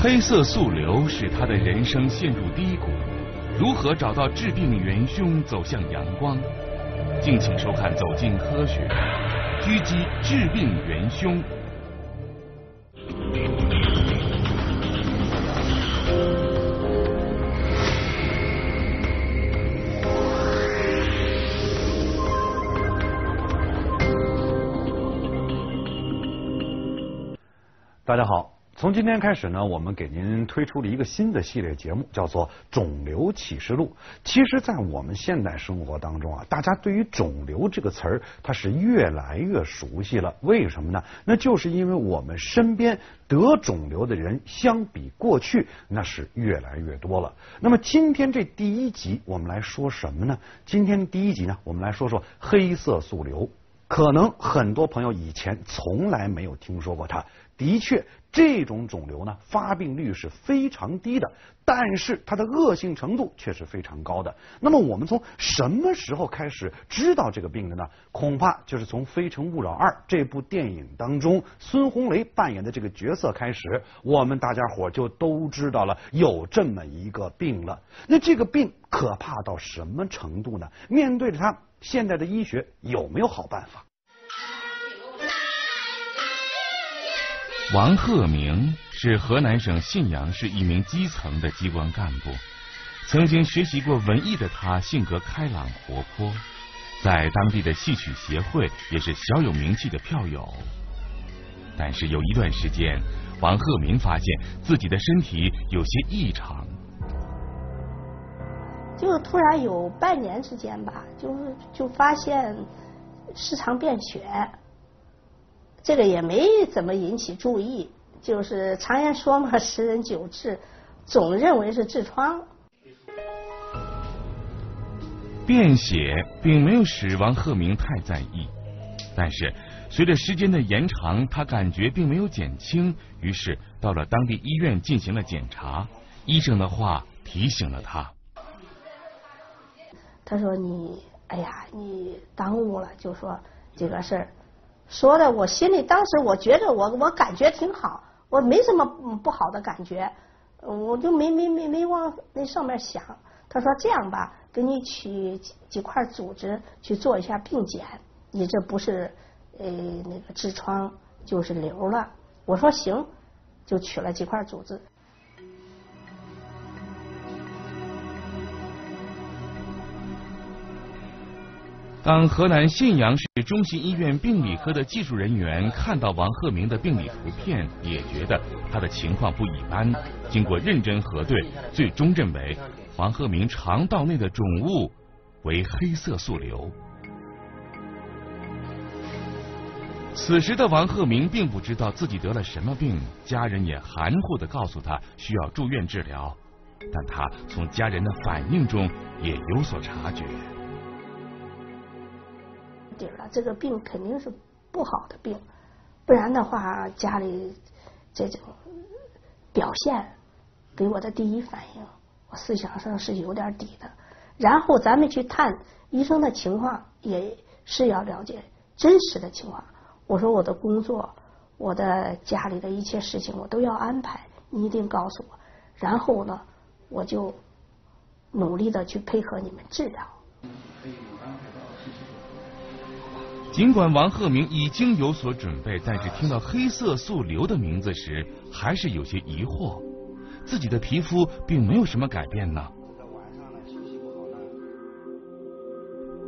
黑色素瘤使他的人生陷入低谷，如何找到治病元凶，走向阳光？敬请收看《走进科学》，狙击治病元凶。今天开始呢，我们给您推出了一个新的系列节目，叫做《肿瘤启示录》。其实，在我们现代生活当中啊，大家对于肿瘤这个词儿，它是越来越熟悉了。为什么呢？那就是因为我们身边得肿瘤的人，相比过去那是越来越多了。那么今天这第一集，我们来说什么呢？今天第一集呢，我们来说说黑色素瘤。可能很多朋友以前从来没有听说过它。的确，这种肿瘤呢，发病率是非常低的，但是它的恶性程度却是非常高的。那么，我们从什么时候开始知道这个病的呢？恐怕就是从《非诚勿扰二》这部电影当中孙红雷扮演的这个角色开始，我们大家伙就都知道了有这么一个病了。那这个病可怕到什么程度呢？面对着它，现在的医学有没有好办法？王鹤鸣是河南省信阳市一名基层的机关干部，曾经学习过文艺的他性格开朗活泼，在当地的戏曲协会也是小有名气的票友。但是有一段时间，王鹤鸣发现自己的身体有些异常，就突然有半年之间吧，就是就发现时常便血。这个也没怎么引起注意，就是常言说嘛，十人九痔，总认为是痔疮。便血并没有使王鹤鸣太在意，但是随着时间的延长，他感觉并没有减轻，于是到了当地医院进行了检查。医生的话提醒了他，他说：“你，哎呀，你耽误了，就说这个事儿。”说的我心里当时我觉得我我感觉挺好，我没什么不好的感觉，我就没没没没往那上面想。他说这样吧，给你取几块组织去做一下病检，你这不是呃那个痔疮就是瘤了。我说行，就取了几块组织。当河南信阳市中心医院病理科的技术人员看到王鹤鸣的病理图片，也觉得他的情况不一般。经过认真核对，最终认为王鹤鸣肠道内的肿物为黑色素瘤。此时的王鹤鸣并不知道自己得了什么病，家人也含糊的告诉他需要住院治疗，但他从家人的反应中也有所察觉。底了，这个病肯定是不好的病，不然的话，家里这种表现给我的第一反应，我思想上是有点底的。然后咱们去探医生的情况，也是要了解真实的情况。我说我的工作，我的家里的一切事情，我都要安排，你一定告诉我。然后呢，我就努力的去配合你们治疗。尽管王鹤鸣已经有所准备，但是听到黑色素瘤的名字时，还是有些疑惑。自己的皮肤并没有什么改变呢。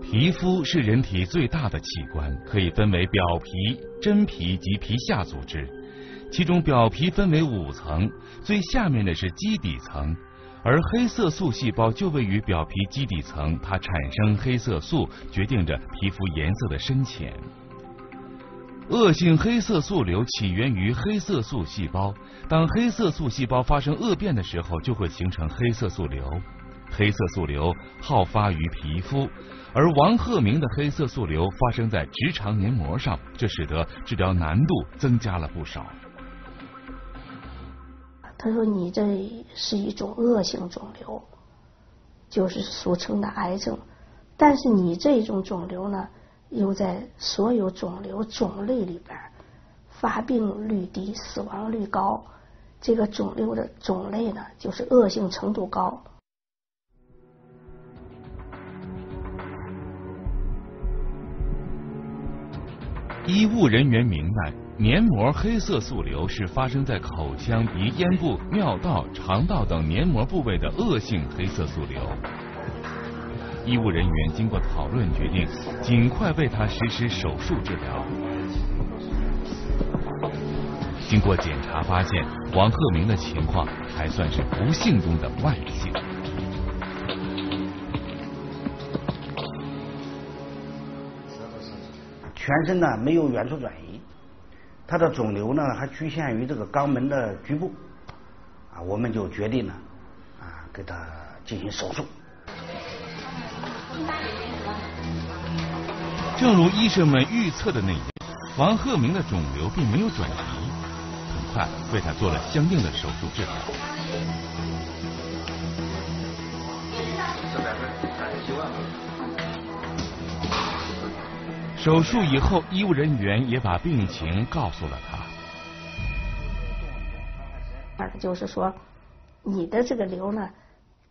皮肤是人体最大的器官，可以分为表皮、真皮及皮下组织。其中表皮分为五层，最下面的是基底层。而黑色素细胞就位于表皮基底层，它产生黑色素，决定着皮肤颜色的深浅。恶性黑色素瘤起源于黑色素细胞，当黑色素细胞发生恶变的时候，就会形成黑色素瘤。黑色素瘤好发于皮肤，而王鹤鸣的黑色素瘤发生在直肠黏膜上，这使得治疗难度增加了不少。他说：“你这是一种恶性肿瘤，就是俗称的癌症。但是你这种肿瘤呢，又在所有肿瘤种类里边发病率低、死亡率高。这个肿瘤的种类呢，就是恶性程度高。医务人员明白，黏膜黑色素瘤是发生在口腔、鼻咽部、尿道、肠道等黏膜部位的恶性黑色素瘤。医务人员经过讨论，决定尽快为他实施手术治疗。经过检查发现，王鹤鸣的情况还算是不幸中的万幸。全身呢没有远处转移，他的肿瘤呢还局限于这个肛门的局部，啊，我们就决定了啊给他进行手术。正如医生们预测的那样，王鹤鸣的肿瘤并没有转移，很快为他做了相应的手术治疗。手术以后，医务人员也把病情告诉了他。就是说，你的这个瘤呢，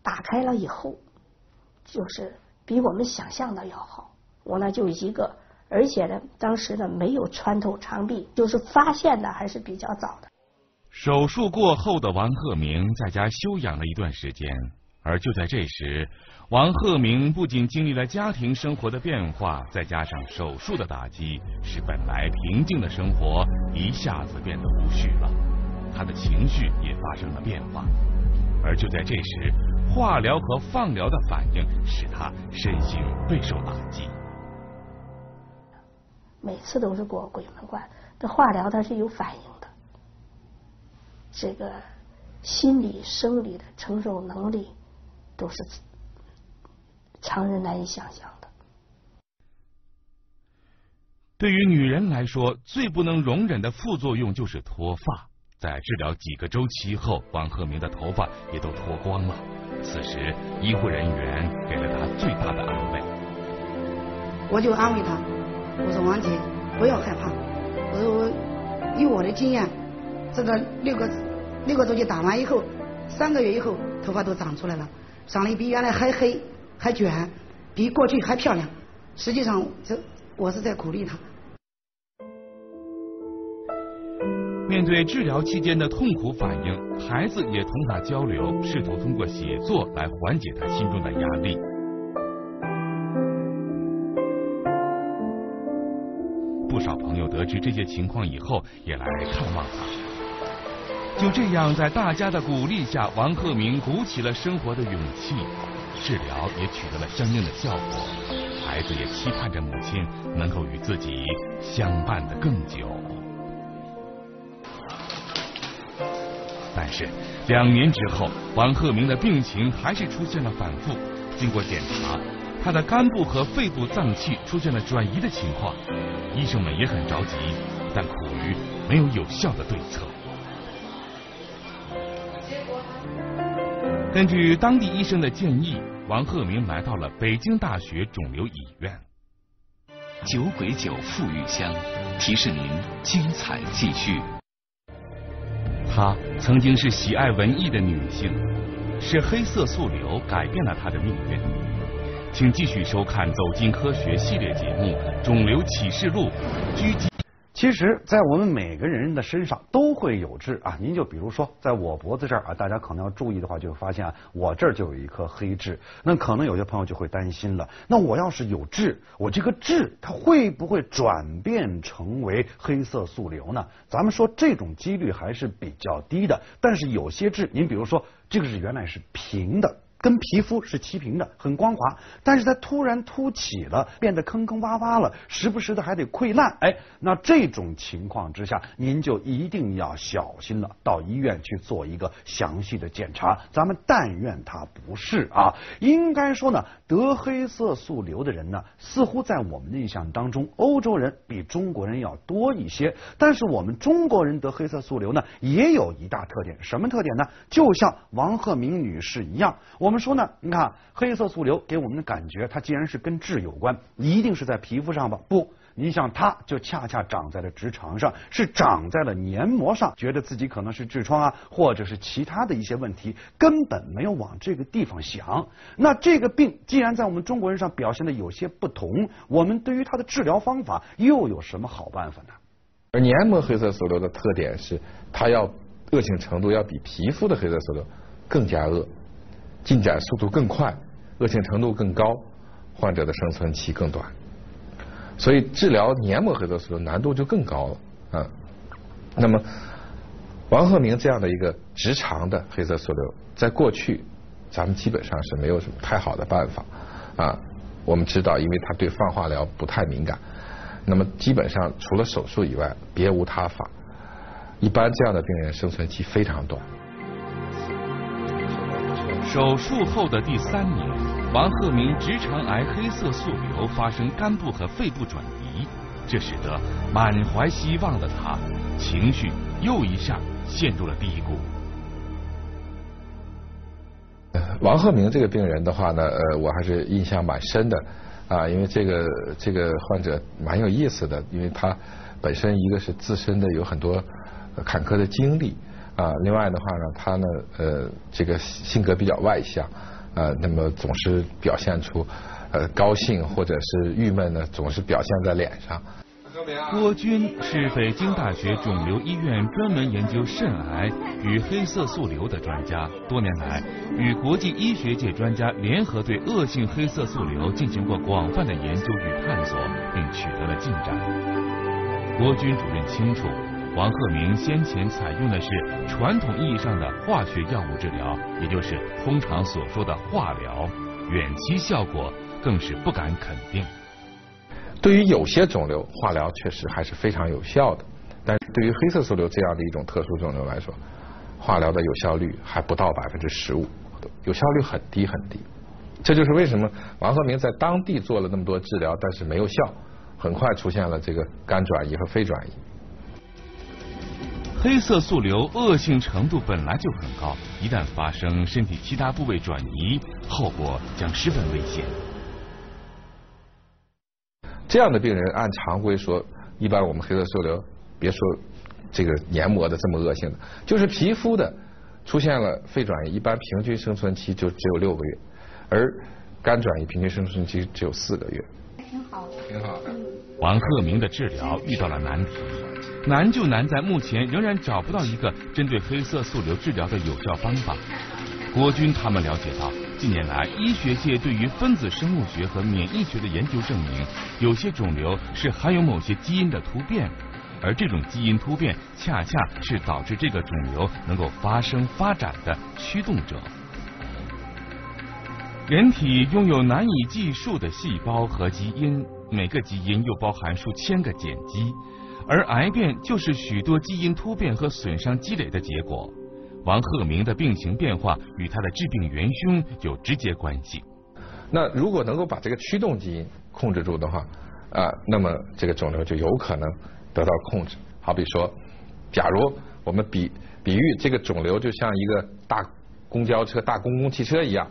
打开了以后，就是比我们想象的要好。我呢就一个，而且呢，当时呢没有穿透肠壁，就是发现的还是比较早的。手术过后的王鹤鸣在家休养了一段时间，而就在这时。王鹤鸣不仅经历了家庭生活的变化，再加上手术的打击，使本来平静的生活一下子变得无序了。他的情绪也发生了变化，而就在这时，化疗和放疗的反应使他身心备受打击。每次都是过鬼门关，这化疗它是有反应的，这个心理、生理的承受能力都是。常人难以想象的。对于女人来说，最不能容忍的副作用就是脱发。在治疗几个周期后，王鹤鸣的头发也都脱光了。此时，医护人员给了他最大的安慰。我就安慰他，我说王姐，不要害怕。我说我以我的经验，这个六个六个周期打完以后，三个月以后头发都长出来了，长得比原来还黑。还卷，比过去还漂亮。实际上，这我是在鼓励他。面对治疗期间的痛苦反应，孩子也同他交流，试图通过写作来缓解他心中的压力。不少朋友得知这些情况以后，也来看望他。就这样，在大家的鼓励下，王鹤鸣鼓起了生活的勇气。治疗也取得了相应的效果，孩子也期盼着母亲能够与自己相伴的更久。但是两年之后，王鹤鸣的病情还是出现了反复。经过检查，他的肝部和肺部脏器出现了转移的情况，医生们也很着急，但苦于没有有效的对策。根据当地医生的建议，王鹤鸣来到了北京大学肿瘤医院。酒鬼酒馥郁香，提示您精彩继续。她曾经是喜爱文艺的女性，是黑色素瘤改变了她的命运。请继续收看《走进科学》系列节目《肿瘤启示录》，狙击。其实，在我们每个人的身上都会有痣啊。您就比如说，在我脖子这儿啊，大家可能要注意的话，就发现啊，我这儿就有一颗黑痣。那可能有些朋友就会担心了，那我要是有痣，我这个痣它会不会转变成为黑色素瘤呢？咱们说这种几率还是比较低的。但是有些痣，您比如说，这个是原来是平的。跟皮肤是齐平的，很光滑，但是它突然凸起了，变得坑坑洼洼了，时不时的还得溃烂。哎，那这种情况之下，您就一定要小心了，到医院去做一个详细的检查。咱们但愿它不是啊。应该说呢，得黑色素瘤的人呢，似乎在我们的印象当中，欧洲人比中国人要多一些。但是我们中国人得黑色素瘤呢，也有一大特点，什么特点呢？就像王鹤鸣女士一样，我。我们说呢，你看黑色素瘤给我们的感觉，它既然是跟痣有关，一定是在皮肤上吧？不，你想，它就恰恰长在了直肠上，是长在了黏膜上，觉得自己可能是痔疮啊，或者是其他的一些问题，根本没有往这个地方想。那这个病既然在我们中国人上表现的有些不同，我们对于它的治疗方法又有什么好办法呢？而黏膜黑色素瘤的特点是，它要恶性程度要比皮肤的黑色素瘤更加恶，进展速度更快，恶性程度更高，患者的生存期更短。所以治疗黏膜黑色素瘤难度就更高了啊。那么王鹤鸣这样的一个直肠的黑色素瘤，在过去咱们基本上是没有什么太好的办法啊。我们知道，因为他对放化疗不太敏感，那么基本上除了手术以外，别无他法。一般这样的病人生存期非常短。手术后的第三年。王鹤鸣直肠癌黑色素瘤发生肝部和肺部转移，这使得满怀希望的他情绪又一下陷入了低谷。王鹤鸣这个病人的话呢，呃，我还是印象蛮深的啊，因为这个这个患者蛮有意思的，因为他本身一个是自身的有很多坎坷的经历啊，另外的话呢，他呢呃这个性格比较外向。呃，那么总是表现出呃高兴或者是郁闷呢，总是表现在脸上。郭军是北京大学肿瘤医院专门研究肾癌与黑色素瘤的专家，多年来与国际医学界专家联合对恶性黑色素瘤进行过广泛的研究与探索，并取得了进展。郭军主任清楚。王鹤鸣先前采用的是传统意义上的化学药物治疗，也就是通常所说的化疗，远期效果更是不敢肯定。对于有些肿瘤，化疗确实还是非常有效的，但是对于黑色素瘤这样的一种特殊肿瘤来说，化疗的有效率还不到百分之十五，有效率很低很低。这就是为什么王鹤鸣在当地做了那么多治疗，但是没有效，很快出现了这个肝转移和肺转移。黑色素瘤恶性程度本来就很高，一旦发生身体其他部位转移，后果将十分危险。这样的病人按常规说，一般我们黑色素瘤，别说这个黏膜的这么恶性的，就是皮肤的出现了肺转移，一般平均生存期就只有六个月，而肝转移平均生存期只有四个月。挺好，挺好的。王鹤鸣的治疗遇到了难题。难就难在目前仍然找不到一个针对黑色素瘤治疗的有效方法。郭军他们了解到，近年来医学界对于分子生物学和免疫学的研究证明，有些肿瘤是含有某些基因的突变，而这种基因突变恰恰是导致这个肿瘤能够发生发展的驱动者。人体拥有难以计数的细胞和基因，每个基因又包含数千个碱基。而癌变就是许多基因突变和损伤积累的结果。王鹤鸣的病情变化与他的致病元凶有直接关系。那如果能够把这个驱动基因控制住的话，啊，那么这个肿瘤就有可能得到控制。好比说，假如我们比比喻这个肿瘤就像一个大公交车、大公共汽车一样，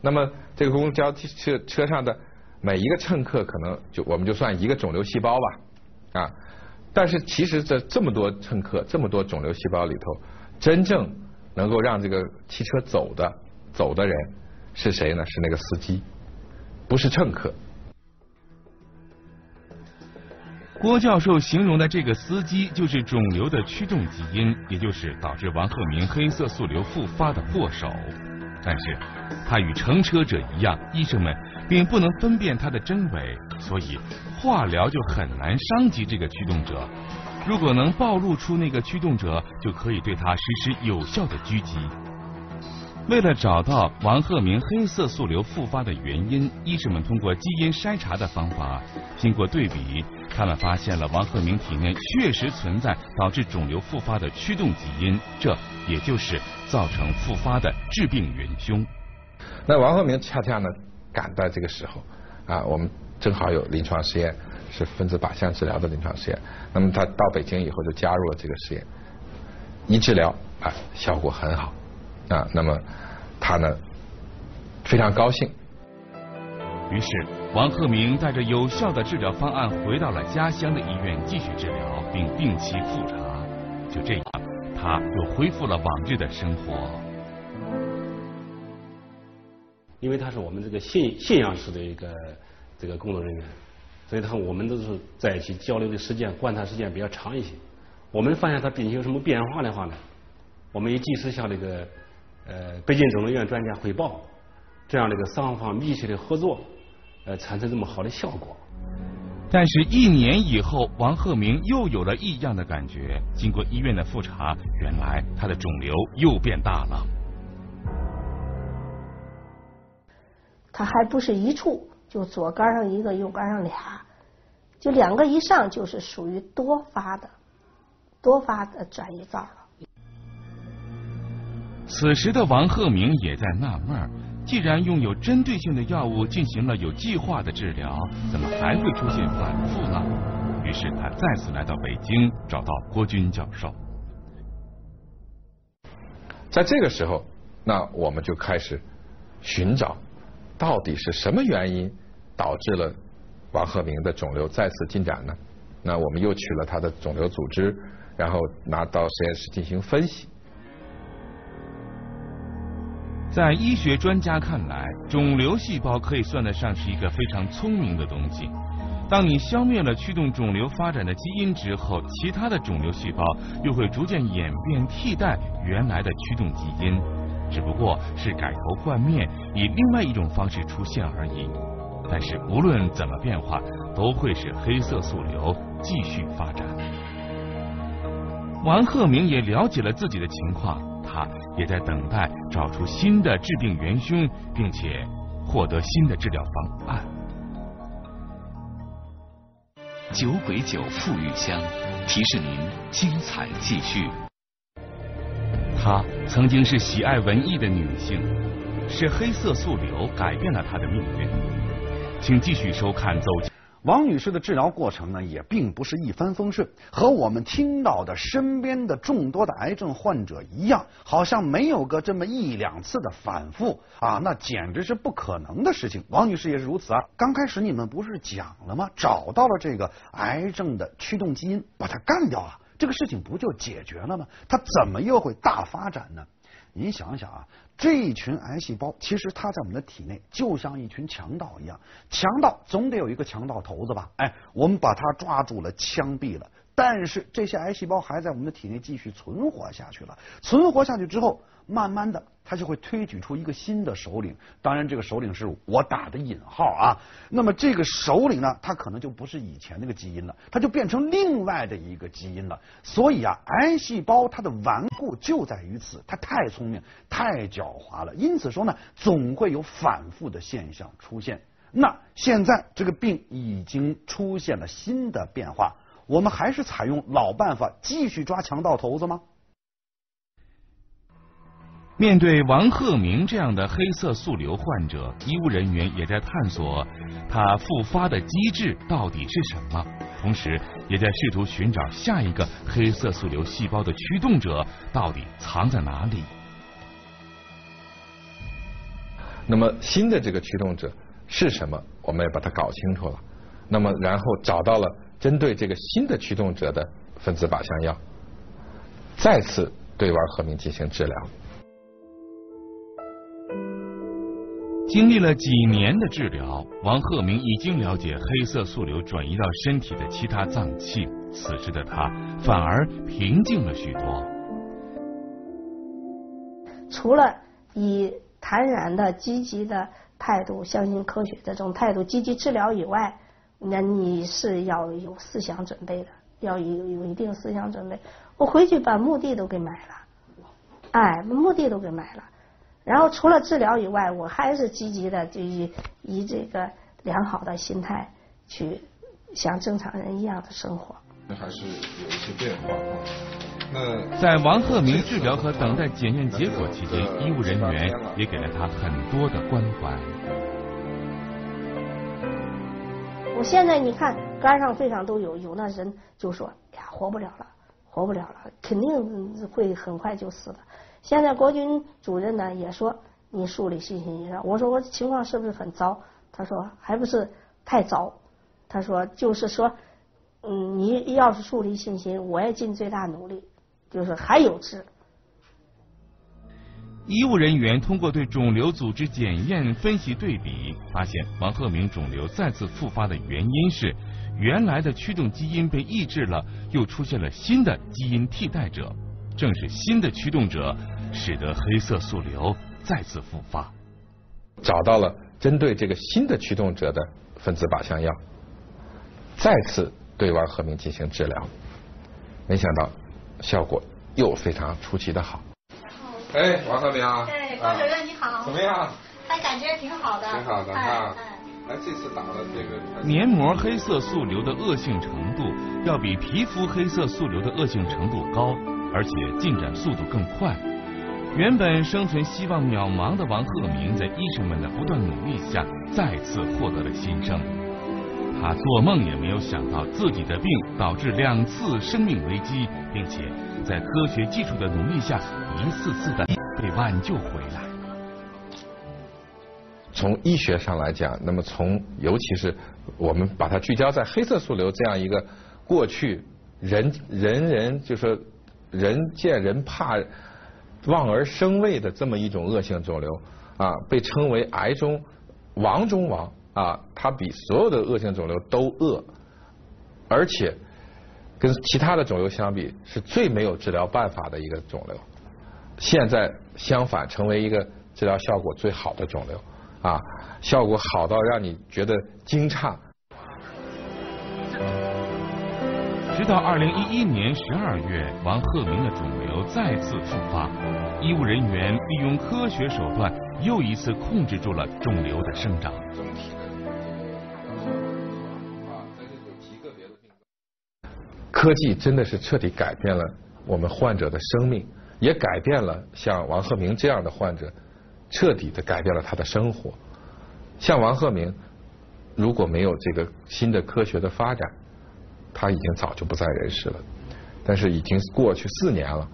那么这个公交汽车车上的每一个乘客可能就我们就算一个肿瘤细胞吧，啊。但是其实这这么多乘客，这么多肿瘤细胞里头，真正能够让这个汽车走的走的人是谁呢？是那个司机，不是乘客。郭教授形容的这个司机就是肿瘤的驱动基因，也就是导致王鹤鸣黑色素瘤复发的祸首。但是他与乘车者一样，医生们并不能分辨他的真伪，所以。化疗就很难伤及这个驱动者，如果能暴露出那个驱动者，就可以对他实施有效的狙击。为了找到王鹤鸣黑色素瘤复发的原因，医生们通过基因筛查的方法，经过对比，他们发现了王鹤鸣体内确实存在导致肿瘤复发的驱动基因，这也就是造成复发的致病元凶。那王鹤鸣恰恰呢赶在这个时候啊，我们。正好有临床实验是分子靶向治疗的临床实验，那么他到北京以后就加入了这个实验，一治疗啊效果很好啊，那么他呢非常高兴，于是王鹤鸣带着有效的治疗方案回到了家乡的医院继续治疗，并定期复查。就这样，他又恢复了往日的生活。因为他是我们这个信信仰式的一个这个工作人员，所以他我们都是在一起交流的时间、观察时间比较长一些。我们发现他病情有什么变化的话呢，我们也及时向这个呃北京肿瘤医院专家汇报，这样这个双方密切的合作，呃产生这么好的效果。但是，一年以后，王鹤鸣又有了异样的感觉。经过医院的复查，原来他的肿瘤又变大了。他还不是一处，就左肝上一个，右肝上俩，就两个以上，就是属于多发的、多发的转移灶了。此时的王鹤鸣也在纳闷既然用有针对性的药物进行了有计划的治疗，怎么还会出现反复呢？于是他再次来到北京，找到郭军教授。在这个时候，那我们就开始寻找。到底是什么原因导致了王鹤鸣的肿瘤再次进展呢？那我们又取了他的肿瘤组织，然后拿到实验室进行分析。在医学专家看来，肿瘤细胞可以算得上是一个非常聪明的东西。当你消灭了驱动肿瘤发展的基因之后，其他的肿瘤细胞又会逐渐演变替代原来的驱动基因。只不过是改头换面，以另外一种方式出现而已。但是无论怎么变化，都会使黑色素瘤继续发展。王鹤鸣也了解了自己的情况，他也在等待找出新的致病元凶，并且获得新的治疗方案。酒鬼酒馥郁香提示您：精彩继续。她曾经是喜爱文艺的女性，是黑色素瘤改变了她的命运。请继续收看《走进》。王女士的治疗过程呢，也并不是一帆风顺，和我们听到的身边的众多的癌症患者一样，好像没有个这么一两次的反复啊，那简直是不可能的事情。王女士也是如此啊。刚开始你们不是讲了吗？找到了这个癌症的驱动基因，把它干掉啊。这个事情不就解决了吗？它怎么又会大发展呢？您想想啊，这一群癌细胞，其实它在我们的体内就像一群强盗一样，强盗总得有一个强盗头子吧？哎，我们把它抓住了，枪毙了。但是这些癌细胞还在我们的体内继续存活下去了，存活下去之后，慢慢的，它就会推举出一个新的首领。当然，这个首领是我打的引号啊。那么这个首领呢，他可能就不是以前那个基因了，他就变成另外的一个基因了。所以啊，癌细胞它的顽固就在于此，它太聪明、太狡猾了。因此说呢，总会有反复的现象出现。那现在这个病已经出现了新的变化。我们还是采用老办法，继续抓强盗头子吗？面对王鹤鸣这样的黑色素瘤患者，医务人员也在探索他复发的机制到底是什么，同时也在试图寻找下一个黑色素瘤细胞的驱动者到底藏在哪里。那么新的这个驱动者是什么？我们也把它搞清楚了。那么然后找到了。针对这个新的驱动者的分子靶向药，再次对王鹤鸣进行治疗。经历了几年的治疗，王鹤鸣已经了解黑色素瘤转移到身体的其他脏器。此时的他反而平静了许多。除了以坦然的、积极的态度、相信科学这种态度积极治疗以外，那你是要有思想准备的，要有有一定思想准备。我回去把墓地都给买了，哎，墓地都给买了。然后除了治疗以外，我还是积极的，就以以这个良好的心态去像正常人一样的生活。那还是有一些变化。那在王鹤鸣治疗和等待检验结果期间，医务人员也给了他很多的关怀。我现在你看肝上肺上都有，有那人就说呀活不了了，活不了了，肯定会很快就死了。现在国军主任呢也说你树立信心。我说我情况是不是很糟？他说还不是太糟。他说就是说，嗯，你要是树立信心，我也尽最大努力，就是还有治。医务人员通过对肿瘤组织检验分析对比，发现王鹤鸣肿瘤再次复发的原因是原来的驱动基因被抑制了，又出现了新的基因替代者。正是新的驱动者，使得黑色素瘤再次复发。找到了针对这个新的驱动者的分子靶向药，再次对王鹤鸣进行治疗，没想到效果又非常出奇的好。哎，王鹤鸣啊！哎，高主任你好。怎么样？还感觉挺好的。挺好的啊。哎，这次打了这个黏膜黑色素瘤的恶性程度要比皮肤黑色素瘤的恶性程度高，而且进展速度更快。原本生存希望渺茫的王鹤鸣，在医生们的不断努力下，再次获得了新生。他做梦也没有想到，自己的病导致两次生命危机，并且在科学技术的努力下，一次次的被挽救回来。从医学上来讲，那么从尤其是我们把它聚焦在黑色素瘤这样一个过去人人人就说人见人怕、望而生畏的这么一种恶性肿瘤啊，被称为癌中王中王。啊，它比所有的恶性肿瘤都恶，而且跟其他的肿瘤相比，是最没有治疗办法的一个肿瘤。现在相反，成为一个治疗效果最好的肿瘤，啊，效果好到让你觉得惊诧。直到二零一一年十二月，王鹤鸣的肿瘤再次复发，医务人员利用科学手段，又一次控制住了肿瘤的生长。科技真的是彻底改变了我们患者的生命，也改变了像王鹤鸣这样的患者，彻底的改变了他的生活。像王鹤鸣，如果没有这个新的科学的发展，他已经早就不在人世了。但是已经过去四年了，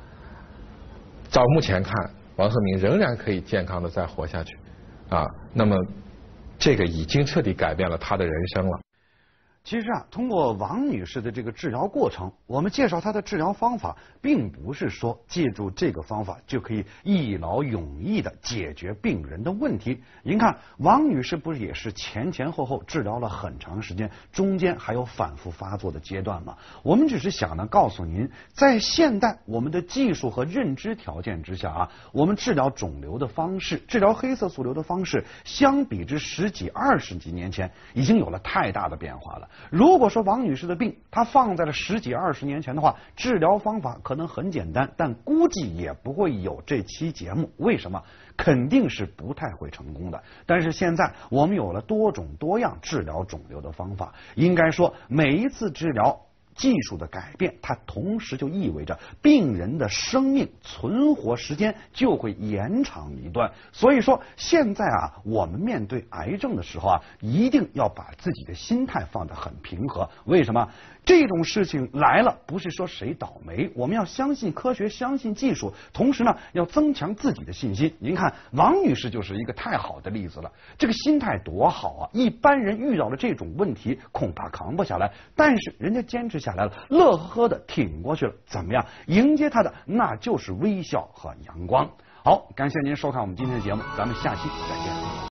照目前看，王鹤鸣仍然可以健康的再活下去啊。那么，这个已经彻底改变了他的人生了。其实啊，通过王女士的这个治疗过程，我们介绍她的治疗方法，并不是说借助这个方法就可以一劳永逸的解决病人的问题。您看，王女士不是也是前前后后治疗了很长时间，中间还有反复发作的阶段吗？我们只是想呢，告诉您，在现代我们的技术和认知条件之下啊，我们治疗肿瘤的方式，治疗黑色素瘤的方式，相比之十几二十几年前，已经有了太大的变化了。如果说王女士的病，她放在了十几二十年前的话，治疗方法可能很简单，但估计也不会有这期节目。为什么？肯定是不太会成功的。但是现在我们有了多种多样治疗肿瘤的方法，应该说每一次治疗。技术的改变，它同时就意味着病人的生命存活时间就会延长一段。所以说，现在啊，我们面对癌症的时候啊，一定要把自己的心态放得很平和。为什么？这种事情来了，不是说谁倒霉，我们要相信科学，相信技术，同时呢，要增强自己的信心。您看，王女士就是一个太好的例子了。这个心态多好啊！一般人遇到了这种问题，恐怕扛不下来，但是人家坚持下来了，乐呵呵的挺过去了。怎么样？迎接他的那就是微笑和阳光。好，感谢您收看我们今天的节目，咱们下期再见。